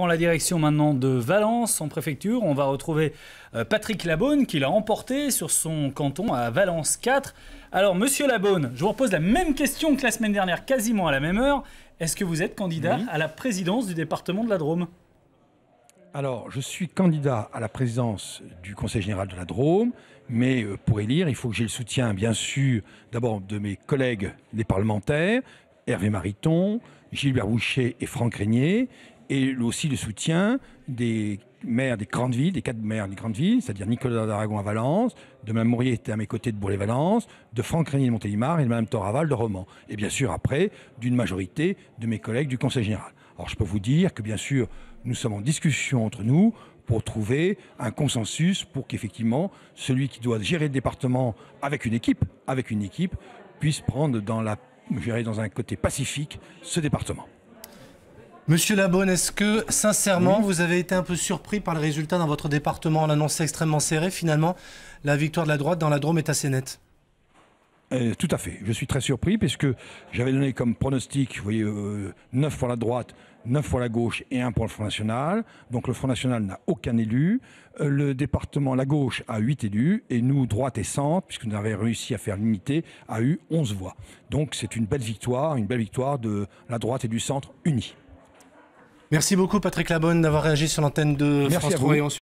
prend la direction maintenant de Valence, en préfecture. On va retrouver euh, Patrick Labonne, qui l'a emporté sur son canton à Valence 4. Alors, monsieur Labonne, je vous repose la même question que la semaine dernière, quasiment à la même heure. Est-ce que vous êtes candidat à la présidence du département de la Drôme? Alors, je suis candidat à la présidence du Conseil général de la Drôme, mais euh, pour élire, il faut que j'ai le soutien, bien sûr, d'abord de mes collègues, les parlementaires, Hervé Mariton, Gilbert Boucher et Franck Régnier, et aussi le soutien des maires des grandes villes, des quatre maires des grandes villes, c'est-à-dire Nicolas d'Aragon à Valence, de Mme Mourier était à mes côtés de Bourg-les-Valence, de Franck Régnier de Montélimar et de Mme Toraval de Romans. Et bien sûr, après, d'une majorité de mes collègues du Conseil général. Alors je peux vous dire que bien sûr, nous sommes en discussion entre nous pour trouver un consensus pour qu'effectivement celui qui doit gérer le département avec une équipe, avec une équipe, puisse prendre gérer dans un côté pacifique ce département. Monsieur Labonne, est-ce que sincèrement vous avez été un peu surpris par le résultat dans votre département On annonçait extrêmement serré. Finalement, la victoire de la droite dans la Drôme est assez nette? Euh, tout à fait. Je suis très surpris puisque j'avais donné comme pronostic, vous voyez, 9 euh, pour la droite, 9 pour la gauche et 1 pour le Front National. Donc le Front National n'a aucun élu. Euh, le département, la gauche, a 8 élus. Et nous, droite et centre, puisque nous avons réussi à faire l'unité, a eu 11 voix. Donc c'est une belle victoire, une belle victoire de la droite et du centre unis. Merci beaucoup Patrick Labonne d'avoir réagi sur l'antenne de Merci France 3